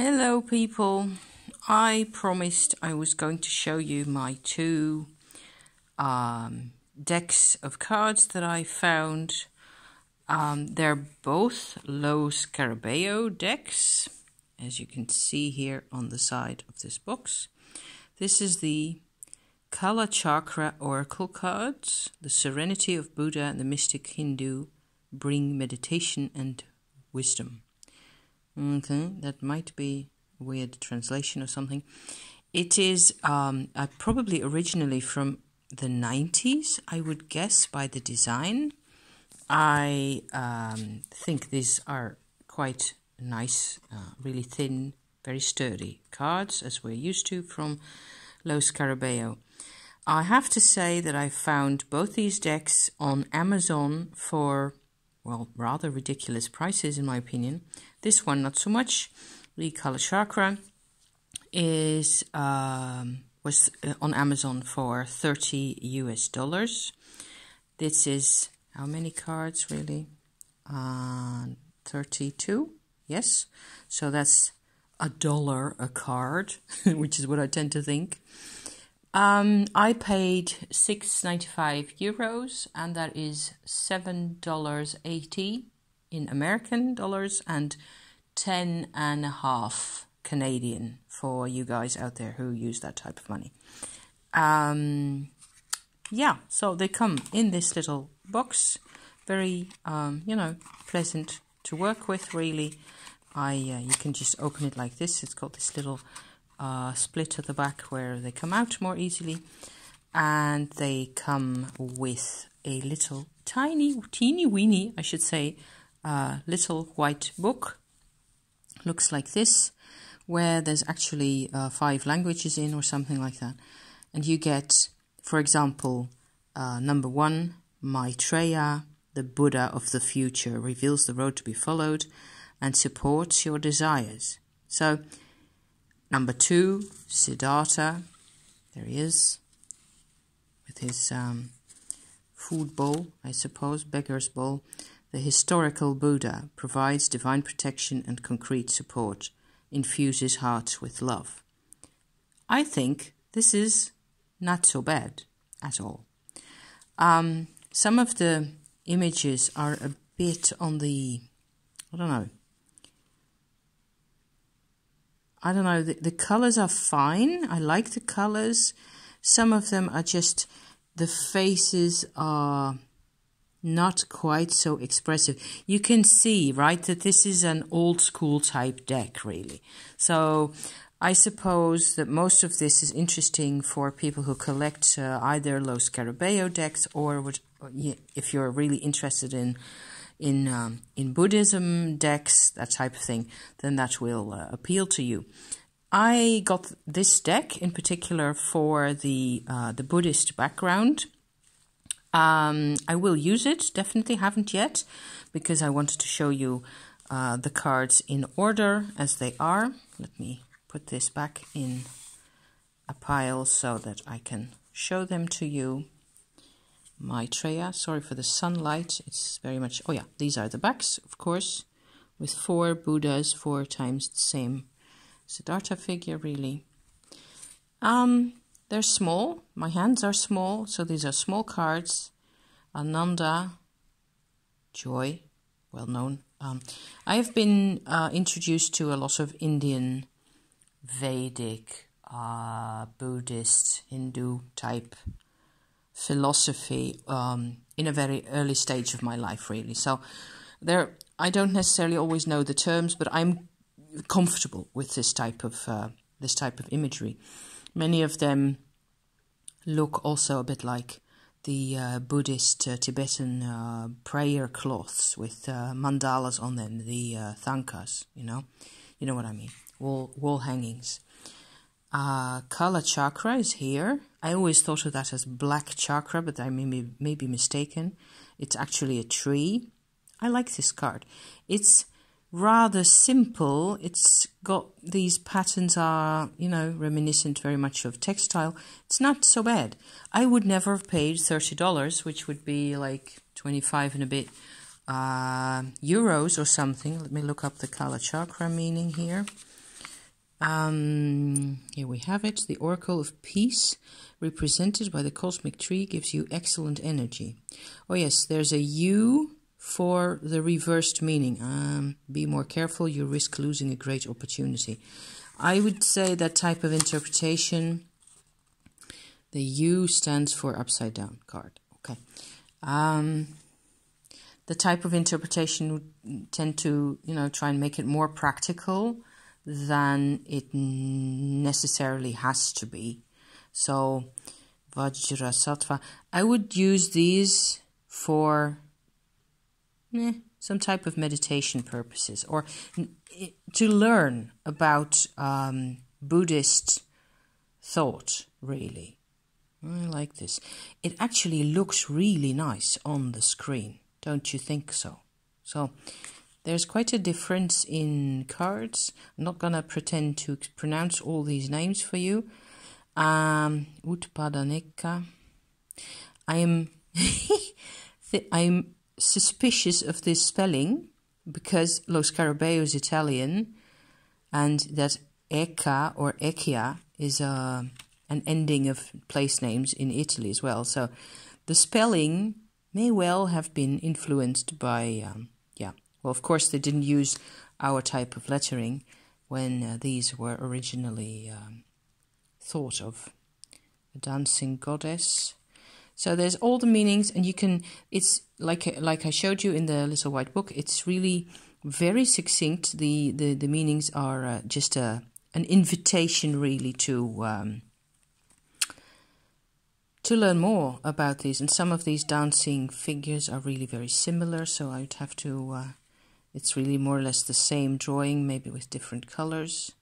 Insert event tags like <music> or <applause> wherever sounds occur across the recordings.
Hello, people. I promised I was going to show you my two um, decks of cards that I found. Um, they're both Lo Scarabeo decks, as you can see here on the side of this box. This is the Kala Chakra Oracle cards. The Serenity of Buddha and the Mystic Hindu bring meditation and wisdom. Okay, that might be weird translation or something. It is um, uh, probably originally from the 90s, I would guess, by the design. I um, think these are quite nice, uh, really thin, very sturdy cards, as we're used to from Lo Scarabeo. I have to say that I found both these decks on Amazon for well, rather ridiculous prices in my opinion. This one, not so much. The Kala Chakra is um, was uh, on Amazon for 30 US dollars. This is how many cards really? Uh, 32, yes. So that's a dollar a card, <laughs> which is what I tend to think. Um, I paid six ninety five euros, and that is seven dollars eighty in American dollars and ten and a half Canadian for you guys out there who use that type of money. Um, yeah, so they come in this little box, very um, you know pleasant to work with. Really, I uh, you can just open it like this. It's got this little uh, split at the back where they come out more easily and they come with a little tiny teeny weeny I should say little white book looks like this where there's actually uh, five languages in or something like that and you get for example uh, number one Maitreya the Buddha of the future reveals the road to be followed and supports your desires so Number two, Siddhartha. There he is with his um, food bowl, I suppose, beggar's bowl. The historical Buddha provides divine protection and concrete support, infuses hearts with love. I think this is not so bad at all. Um, some of the images are a bit on the, I don't know, I don't know, the, the colors are fine. I like the colors. Some of them are just, the faces are not quite so expressive. You can see, right, that this is an old school type deck, really. So I suppose that most of this is interesting for people who collect uh, either Lo Scarabeo decks or would, if you're really interested in in um, in Buddhism decks, that type of thing, then that will uh, appeal to you. I got this deck in particular for the uh, the Buddhist background. Um, I will use it, definitely haven't yet, because I wanted to show you uh, the cards in order as they are. Let me put this back in a pile so that I can show them to you. my Maitreya. Sorry for the sunlight. It's very much. Oh, yeah, these are the backs, of course, with four Buddhas, four times the same Siddhartha figure, really. Um, they're small. My hands are small, so these are small cards. Ananda, joy, well known. Um, I have been uh, introduced to a lot of Indian, Vedic, uh, Buddhist, Hindu type philosophy um, in a very early stage of my life, really. So there, I don't necessarily always know the terms, but I'm comfortable with this type of uh, this type of imagery. Many of them look also a bit like the uh, Buddhist uh, Tibetan uh, prayer cloths with uh, mandalas on them, the uh, thangkas. You know, you know what I mean. Wall wall hangings. Uh, Kala chakra is here. I always thought of that as black chakra, but I may be, may be mistaken. It's actually a tree. I like this card. It's rather simple. It's got these patterns are, you know, reminiscent very much of textile. It's not so bad. I would never have paid $30, which would be like 25 and a bit uh, euros or something. Let me look up the Kala Chakra meaning here. Um, here we have it. The Oracle of Peace, represented by the cosmic tree, gives you excellent energy. Oh, yes, there's a U for the reversed meaning. Um, be more careful, you risk losing a great opportunity. I would say that type of interpretation, the U stands for upside down card. Okay. Um, the type of interpretation would tend to, you know, try and make it more practical than it necessarily has to be. So, Vajra Sattva. I would use these for eh, some type of meditation purposes or to learn about um, Buddhist thought, really. I like this. It actually looks really nice on the screen, don't you think so? So, there's quite a difference in cards. I'm not going to pretend to pronounce all these names for you. Um, Utpadaneka. I am <laughs> I'm suspicious of this spelling because Lo Scarabeo is Italian and that Eka or Echia is uh, an ending of place names in Italy as well. So the spelling may well have been influenced by um, well, of course, they didn't use our type of lettering when uh, these were originally um, thought of. A dancing goddess. So there's all the meanings, and you can. It's like like I showed you in the little white book. It's really very succinct. The the, the meanings are uh, just a an invitation, really, to um, to learn more about these. And some of these dancing figures are really very similar. So I'd have to uh, it's really more or less the same drawing, maybe with different colors.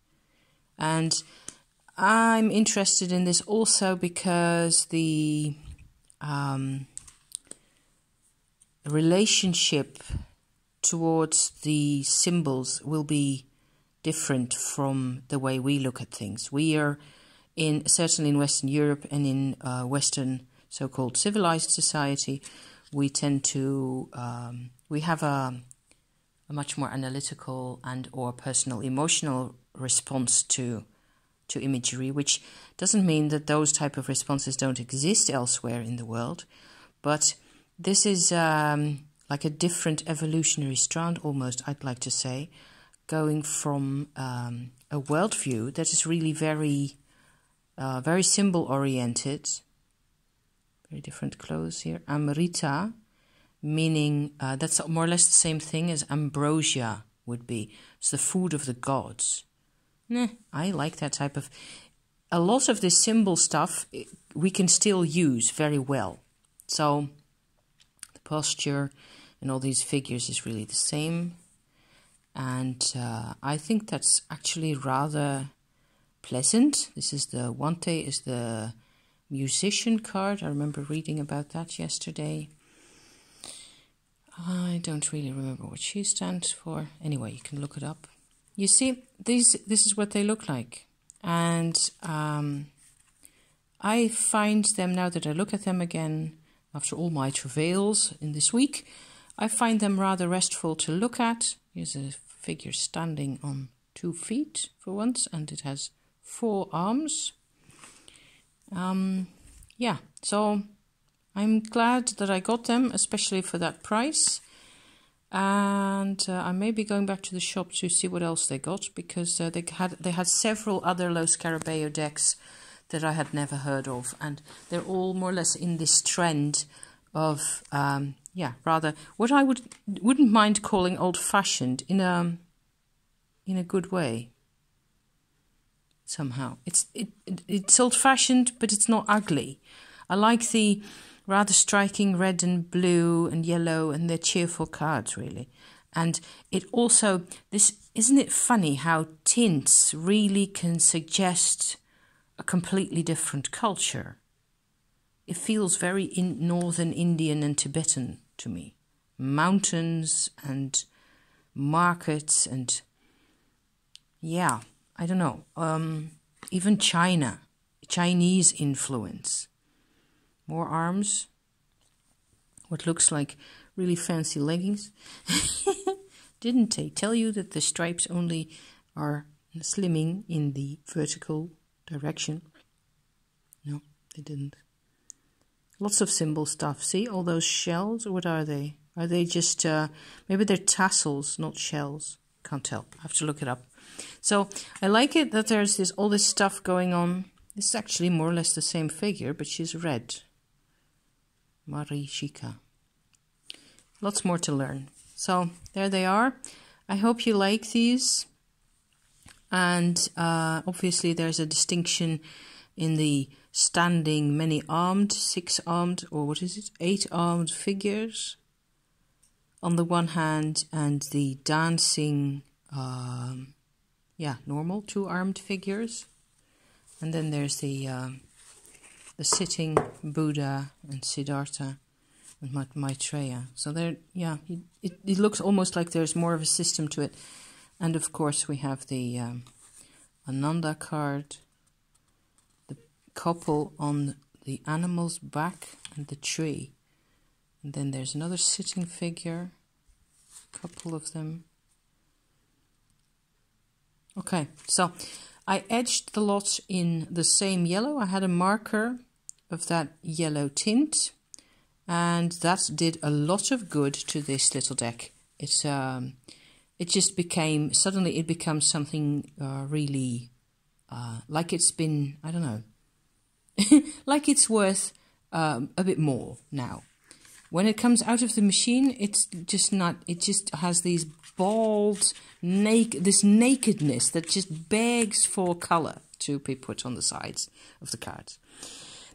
And I'm interested in this also because the um, relationship towards the symbols will be different from the way we look at things. We are in certainly in Western Europe and in uh, Western so-called civilized society, we tend to um, we have a a much more analytical and or personal emotional response to to imagery which doesn't mean that those type of responses don't exist elsewhere in the world but this is um, like a different evolutionary strand almost i'd like to say going from um, a worldview that is really very uh, very symbol oriented very different clothes here amrita meaning uh, that's more or less the same thing as ambrosia would be. It's the food of the gods. Nah, I like that type of. A lot of this symbol stuff eh, we can still use very well. So the posture and all these figures is really the same. And uh, I think that's actually rather pleasant. This is the Wante is the musician card. I remember reading about that yesterday. I don't really remember what she stands for. Anyway, you can look it up. You see, these this is what they look like, and um, I find them now that I look at them again after all my travails in this week. I find them rather restful to look at. Here's a figure standing on two feet for once, and it has four arms. Um, yeah, so I'm glad that I got them, especially for that price. And uh, I may be going back to the shop to see what else they got because uh, they had they had several other Lo Scarabeo decks that I had never heard of, and they're all more or less in this trend of um, yeah, rather what I would wouldn't mind calling old fashioned in a in a good way. Somehow, it's it, it it's old fashioned, but it's not ugly. I like the rather striking red and blue and yellow, and they're cheerful cards, really. And it also, this isn't it funny how tints really can suggest a completely different culture? It feels very in northern Indian and Tibetan to me. Mountains and markets and yeah, I don't know. Um, even China, Chinese influence more arms, what looks like really fancy leggings. <laughs> Didn't they tell you that the stripes only are slimming in the vertical direction. No, they didn't. Lots of symbol stuff. See all those shells? What are they? Are they just, uh, maybe they're tassels, not shells. Can't tell. I have to look it up. So I like it that there's this all this stuff going on. This is actually more or less the same figure, but she's red. Marishika. Lots more to learn. So there they are. I hope you like these. And uh, obviously there's a distinction in the standing many armed, six armed, or what is it, eight armed figures on the one hand, and the dancing, um, yeah, normal two armed figures. And then there's the uh, the sitting Buddha and Siddhartha and Maitreya. So there, yeah, it, it, looks almost like there's more of a system to it. And of course, we have the um, Ananda card, the couple on the animal's back, and the tree. And then there's another sitting figure, a couple of them. Okay, so I edged the lot in the same yellow. I had a marker of that yellow tint and that did a lot of good to this little deck. It's um, it just became suddenly it becomes something uh, really uh, like it's been I don't know <laughs> like it's worth um, a bit more now. When it comes out of the machine, it's just not. It just has these bald, naked, this nakedness that just begs for color to be put on the sides of the cards.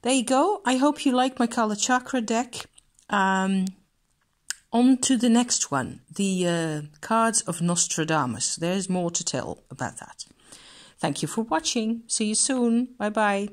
There you go. I hope you like my Kala Chakra deck. Um, on to the next one, the uh, cards of Nostradamus. There's more to tell about that. Thank you for watching. See you soon. Bye bye.